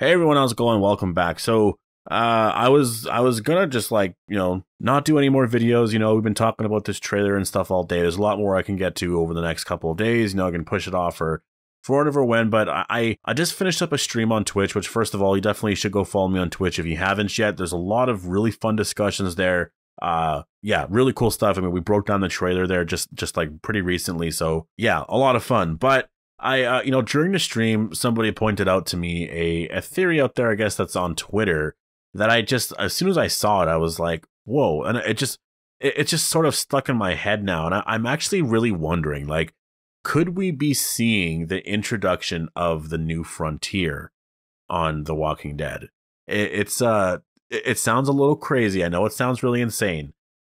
Hey everyone, how's it going? Welcome back. So uh I was I was gonna just like, you know, not do any more videos. You know, we've been talking about this trailer and stuff all day. There's a lot more I can get to over the next couple of days. You know, I can push it off for for whatever when, but I I just finished up a stream on Twitch, which first of all, you definitely should go follow me on Twitch if you haven't yet. There's a lot of really fun discussions there. Uh yeah, really cool stuff. I mean, we broke down the trailer there just just like pretty recently. So yeah, a lot of fun. But I, uh, you know, during the stream, somebody pointed out to me a, a theory out there, I guess that's on Twitter, that I just, as soon as I saw it, I was like, whoa. And it just, it, just sort of stuck in my head now. And I, I'm actually really wondering, like, could we be seeing the introduction of the new frontier on The Walking Dead? It, it's, uh, it sounds a little crazy. I know it sounds really insane,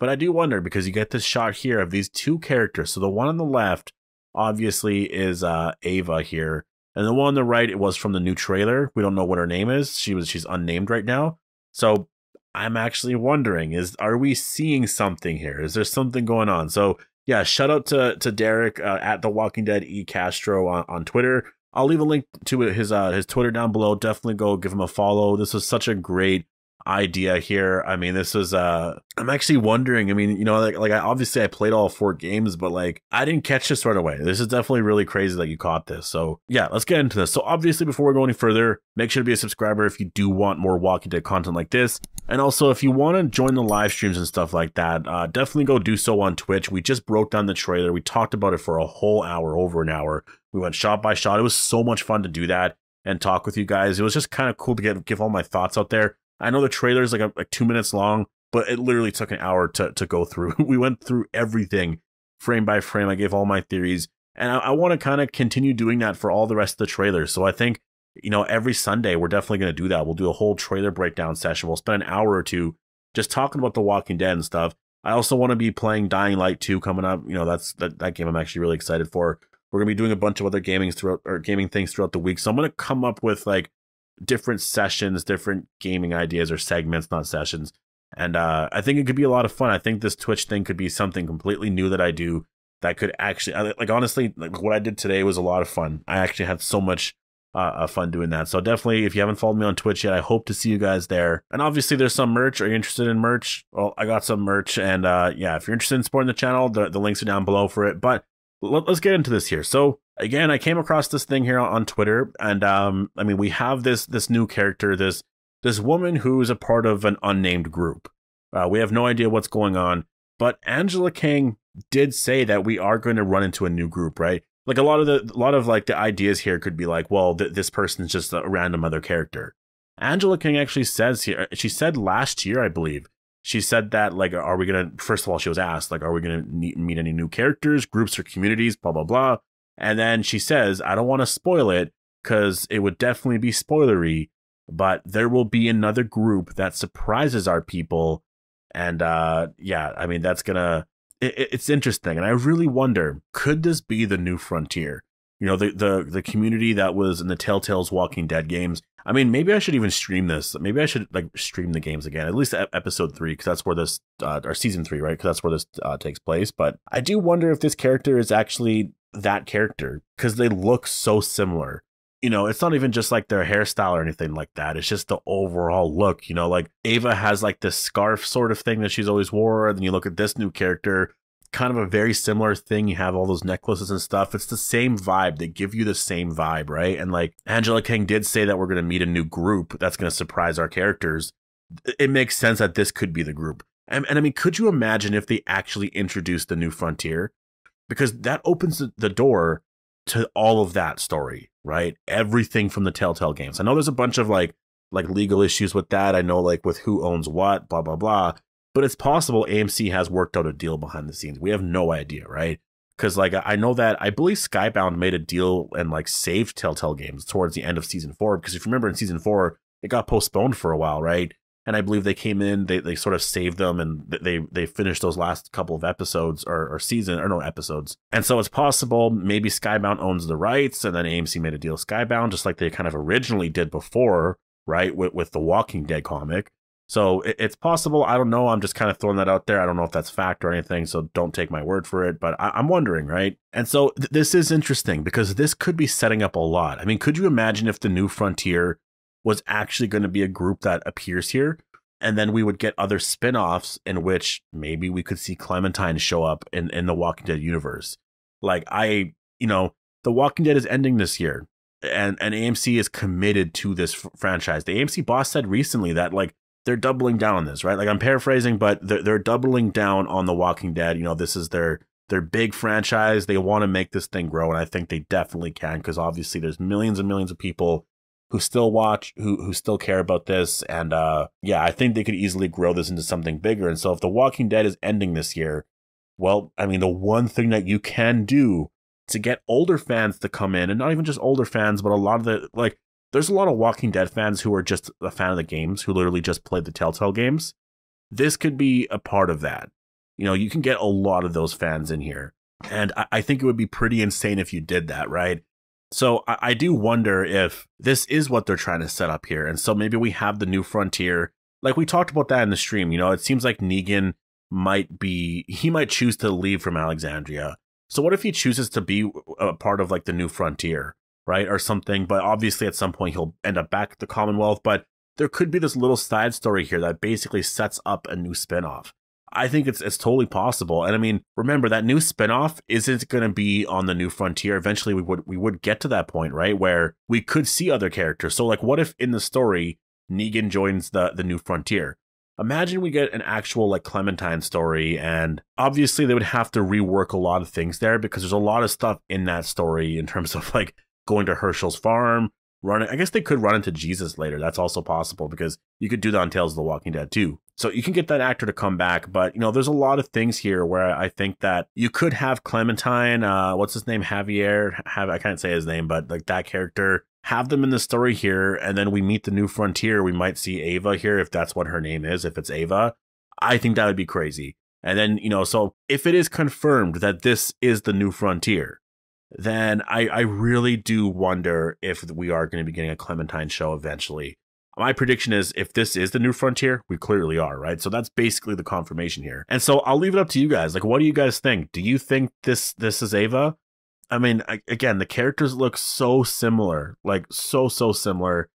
but I do wonder because you get this shot here of these two characters. So the one on the left, obviously is uh, Ava here. And the one on the right it was from the new trailer. We don't know what her name is. She was she's unnamed right now. So I'm actually wondering is are we seeing something here? Is there something going on? So yeah, shout out to to Derek uh, at the Walking Dead E Castro on, on Twitter. I'll leave a link to his uh, his Twitter down below. Definitely go give him a follow. This was such a great idea here. I mean, this was uh I'm actually wondering, I mean, you know, like like I obviously I played all four games, but like I didn't catch this right away. This is definitely really crazy that you caught this. So yeah, let's get into this. So obviously before we go any further, make sure to be a subscriber if you do want more Walking Dead content like this. And also if you want to join the live streams and stuff like that, uh definitely go do so on Twitch. We just broke down the trailer. We talked about it for a whole hour, over an hour. We went shot by shot. It was so much fun to do that and talk with you guys. It was just kind of cool to get give all my thoughts out there. I know the trailer is like a, like two minutes long, but it literally took an hour to to go through. we went through everything frame by frame. I gave all my theories, and I, I want to kind of continue doing that for all the rest of the trailers. So I think you know every Sunday we're definitely going to do that. We'll do a whole trailer breakdown session. We'll spend an hour or two just talking about The Walking Dead and stuff. I also want to be playing Dying Light 2 coming up. You know, that's that, that game I'm actually really excited for. We're gonna be doing a bunch of other gaming throughout or gaming things throughout the week. So I'm gonna come up with like different sessions, different gaming ideas or segments, not sessions. And uh, I think it could be a lot of fun. I think this Twitch thing could be something completely new that I do that could actually, like, honestly, like what I did today was a lot of fun. I actually had so much uh, fun doing that. So definitely, if you haven't followed me on Twitch yet, I hope to see you guys there. And obviously, there's some merch. Are you interested in merch? Well, I got some merch, and uh, yeah, if you're interested in supporting the channel, the, the links are down below for it. But let, us get into this here. So again, I came across this thing here on Twitter, and um, I mean, we have this this new character, this this woman who is a part of an unnamed group. Uh, we have no idea what's going on, but Angela Kang did say that we are going to run into a new group, right? Like a lot of the a lot of like the ideas here could be like, well, th- this person's just a random other character. Angela Kang actually says here, she said last year, I believe, she said that like are we gonna first of all she was asked like are we gonna meet any new characters groups or communities blah blah blah and then she says i don't want to spoil it because it would definitely be spoilery but there will be another group that surprises our people and uh yeah i mean that's gonna it, it's interesting and i really wonder could this be the new frontier you know the the the community that was in the Telltale's Walking Dead games. I mean, maybe I should even stream this. Maybe I should like stream the games again, at least episode three, because that's where this uh, or season three, right? Because that's where this uh, takes place. But I do wonder if this character is actually that character because they look so similar. You know, it's not even just like their hairstyle or anything like that. It's just the overall look. You know, like Ava has like this scarf sort of thing that she's always wore. And then you look at this new character, kind of a very similar thing. You have all those necklaces and stuff. It's the same vibe. They give you the same vibe, right? And like Angela Kang did say that we're going to meet a new group that's going to surprise our characters. It makes sense that this could be the group. And, and I mean, could you imagine if they actually introduced the new frontier? Because that opens the door to all of that story, right? Everything from the Telltale games. I know there's a bunch of like like legal issues with that. I know like with who owns what, blah blah blah but it's possible AMC has worked out a deal behind the scenes. We have no idea, right? Because like I know that I believe Skybound made a deal and like saved Telltale Games towards the end of season four. Because if you remember in season four, it got postponed for a while, right? And I believe they came in, they, they sort of saved them, and they they finished those last couple of episodes or, or season or no episodes. And so it's possible maybe Skybound owns the rights, and then AMC made a deal with Skybound, just like they kind of originally did before, right? With with the Walking Dead comic. So it's possible. I don't know. I'm just kind of throwing that out there. I don't know if that's fact or anything. So don't take my word for it. But I- am wondering, right? And so th- this is interesting because this could be setting up a lot. I mean, could you imagine if the new frontier was actually going to be a group that appears here. And then we would get other spin offs in which maybe we could see Clementine show up in, in the Walking Dead universe. Like, I, you know, The Walking Dead is ending this year and, and AMC is committed to this franchise. The AMC boss said recently that, like, they're doubling down on this, right? Like I'm paraphrasing, but they're, they're doubling down on The Walking Dead. You know, this is their their big franchise. They want to make this thing grow, and I think they definitely can because obviously there's millions and millions of people who still watch, who who still care about this, and uh, yeah, I think they could easily grow this into something bigger. And so, if The Walking Dead is ending this year, well, I mean, the one thing that you can do to get older fans to come in, and not even just older fans, but a lot of the like there's a lot of Walking Dead fans who are just a fan of the games, who literally just played the Telltale games. This could be a part of that. You know, you can get a lot of those fans in here. And I, I think it would be pretty insane if you did that, right? So I, I do wonder if this is what they're trying to set up here. And so maybe we have the new frontier. Like we talked about that in the stream, you know, it seems like Negan might be, he might choose to leave from Alexandria. So what if he chooses to be a part of like the new frontier? right? Or something. But obviously, at some point, he'll end up back at the Commonwealth. But there could be this little side story here that basically sets up a new spinoff. I think it's it's totally possible. And I mean, remember that new spinoff isn't going to be on the new frontier. Eventually we would we would get to that point, right? Where we could see other characters. So like what if in the story Negan joins the the new frontier? Imagine we get an actual like Clementine story and obviously they would have to rework a lot of things there because there's a lot of stuff in that story in terms of like going to Hershel's farm, running. I guess they could run into Jesus later. That's also possible because you could do that on Tales of the Walking Dead too. So you can get that actor to come back, but you know, there's a lot of things here where I think that you could have Clementine, uh, what's his name, Javier, have I can't say his name, but like that character, have them in the story here, and then we meet the new frontier. We might see Ava here if that's what her name is, if it's Ava. I think that would be crazy. And then, you know, so if it is confirmed that this is the new frontier, then I, I really do wonder if we are going to be getting a Clementine show eventually. My prediction is if this is the new frontier, we clearly are, right? So that's basically the confirmation here. And so I'll leave it up to you guys. Like, what do you guys think? Do you think this this is Ava? I mean, I, again, the characters look so similar, like so so similar.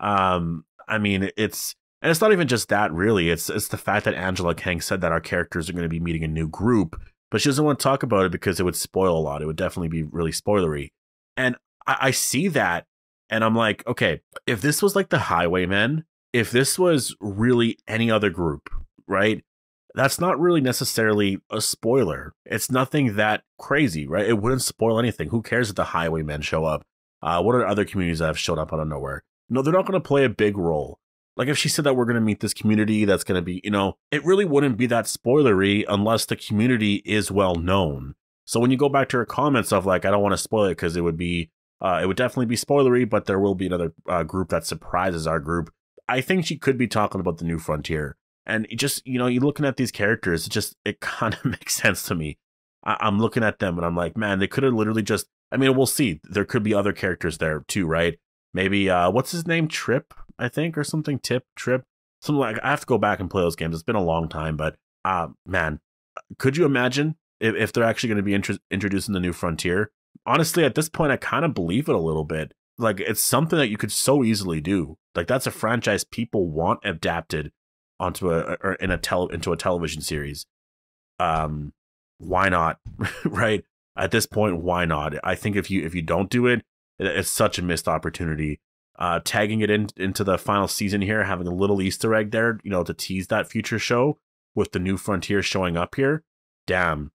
Um, I mean, it's and it's not even just that really. It's it's the fact that Angela Kang said that our characters are going to be meeting a new group but she doesn't want to talk about it because it would spoil a lot. It would definitely be really spoilery. And I, I see that and I'm like, okay, if this was like the Highwaymen, if this was really any other group, right? That's not really necessarily a spoiler. It's nothing that crazy, right? It wouldn't spoil anything. Who cares if the Highwaymen show up? Uh, what are other communities that have showed up out of nowhere? No, they're not going to play a big role. Like if she said that we're going to meet this community that's going to be, you know, it really wouldn't be that spoilery unless the community is well known. So when you go back to her comments of like, I don't want to spoil it because it would be, uh, it would definitely be spoilery, but there will be another uh, group that surprises our group. I think she could be talking about the new frontier. And just, you know, you're looking at these characters, it just, it kind of makes sense to me. I- I'm looking at them and I'm like, man, they could have literally just, I mean, we'll see. There could be other characters there too, right? Maybe, uh, what's his name? Trip? I think, or something. Tip, Trip, something like. I have to go back and play those games. It's been a long time, but uh, man, could you imagine if, if they're actually going to be int- introducing the new frontier? Honestly, at this point, I kind of believe it a little bit. Like it's something that you could so easily do. Like that's a franchise people want adapted onto a or in a tele into a television series. Um, why not? right at this point, why not? I think if you if you don't do it, it's such a missed opportunity uh, tagging it in, into the final season here, having a little Easter egg there, you know, to tease that future show with the new frontier showing up here. Damn,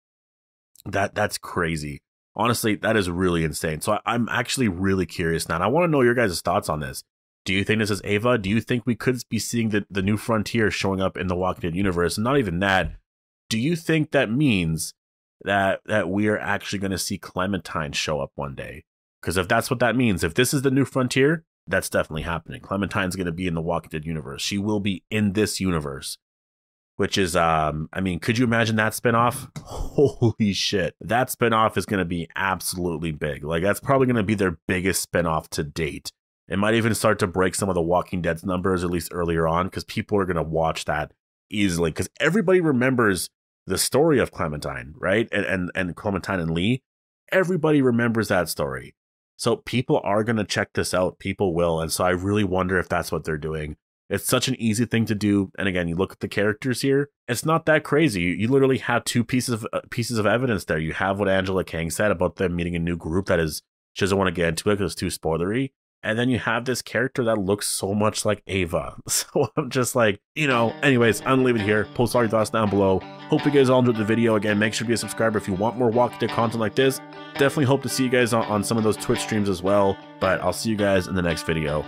that that's crazy. Honestly, that is really insane. So I, am actually really curious now. And I want to know your guys' thoughts on this. Do you think this is Ava? Do you think we could be seeing the, the new frontier showing up in the Walking Dead universe? Not even that. Do you think that means that that we are actually going to see Clementine show up one day? Because if that's what that means, if this is the new frontier, that's definitely happening. Clementine's going to be in the Walking Dead universe. She will be in this universe, which is, um, I mean, could you imagine that spinoff? Holy shit. That spinoff is going to be absolutely big. Like, that's probably going to be their biggest spinoff to date. It might even start to break some of the Walking Dead's numbers, at least earlier on, because people are going to watch that easily. Because everybody remembers the story of Clementine, right? And, and, and Clementine and Lee. Everybody remembers that story So people are going to check this out. People will. And so I really wonder if that's what they're doing. It's such an easy thing to do. And again, you look at the characters here. It's not that crazy. You, you literally have two pieces of uh, pieces of evidence there. You have what Angela Kang said about them meeting a new group that is she doesn't want to get into it because it's too spoilery. And then you have this character that looks so much like Ava. So I'm just like, you know, anyways, I'm it here. Post all your thoughts down below. Hope you guys all enjoyed the video. Again, make sure to be a subscriber if you want more Walking Dead content like this. Definitely hope to see you guys on, on some of those Twitch streams as well. But I'll see you guys in the next video.